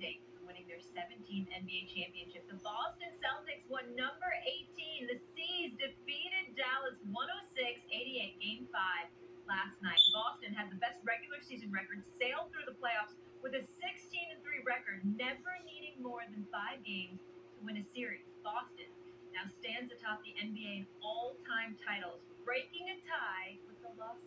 winning their 17th NBA championship. The Boston Celtics won number 18. The C's defeated Dallas 106-88 Game 5 last night. Boston had the best regular season record, sailed through the playoffs with a 16-3 record, never needing more than five games to win a series. Boston now stands atop the NBA in all-time titles, breaking a tie with the Los